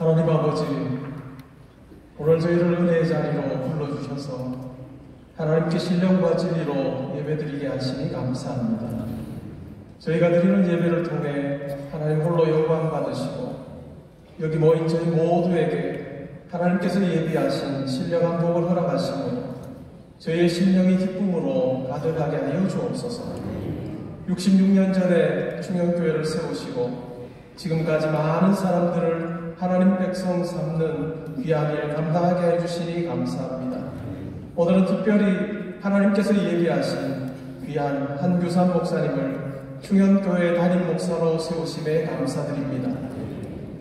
하나님 아버지, 오늘 저희를 은혜의 자리로 불러주셔서 하나님께 신령과 진리로 예배드리게 하시니 감사합니다. 저희가 드리는 예배를 통해 하나님 홀로 영광 받으시고 여기 모인 저희 모두에게 하나님께서 예비하신 신령한 복을 허락하시고 저희의 심령이 기쁨으로 가득하게 하여 주옵소서. 66년 전에 충영교회를 세우시고 지금까지 많은 사람들을 하나님 백성 삼는 귀한 일 감당하게 해주시니 감사합니다. 오늘은 특별히 하나님께서 예비하신 귀한 한규산 목사님을 충현교회 담임 목사로 세우심에 감사드립니다.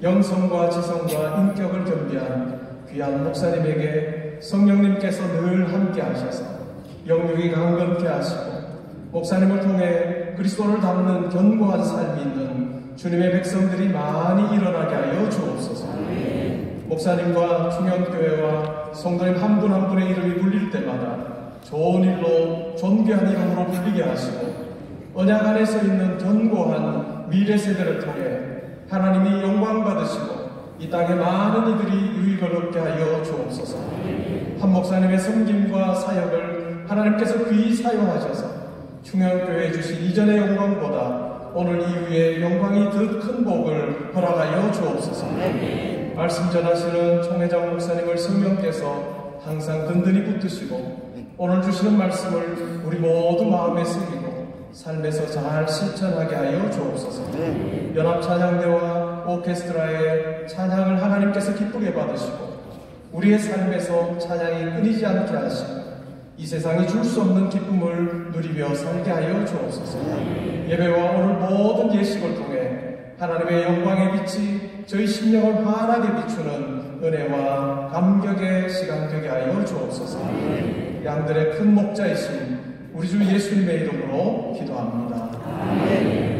영성과 지성과 인격을 겸비한 귀한 목사님에게 성령님께서 늘 함께 하셔서 영육이 강건케 하시고 목사님을 통해 그리스도를 담는 견고한 삶이 있는 주님의 백성들이 많이 일어나게 하여 주옵소서. 목사님과 충현교회와 성도님 한 분 한 분의 이름이 불릴 때마다 좋은 일로 존귀한 이름으로 불리게 하시고 언약 안에서 있는 견고한 미래 세대를 통해 하나님이 영광 받으시고 이 땅에 많은 이들이 유익을 얻게 하여 주옵소서. 한 목사님의 섬김과 사역을 하나님께서 귀히 사용하셔서 충현교회에 주신 이전의 영광보다 오늘 이후에 영광이 더 큰 복을 허락하여 주옵소서. 말씀 전하시는 총회장 목사님을 성령께서 항상 든든히 붙드시고 오늘 주시는 말씀을 우리 모두 마음에 새기고 삶에서 잘 실천하게 하여 주옵소서. 연합 찬양대와 오케스트라의 찬양을 하나님께서 기쁘게 받으시고 우리의 삶에서 찬양이 끊이지 않게 하시고 이 세상이 줄수 없는 기쁨을 누리며 살게 하여 주옵소서. 예배와 오늘 모든 예식을 통해 하나님의 영광의 빛이 저희 심령을 환하게 비추는 은혜와 감격의 시간 되게 하여 주옵소서. 양들의 큰 목자이신 우리 주 예수님의 이름으로 기도합니다. 아멘.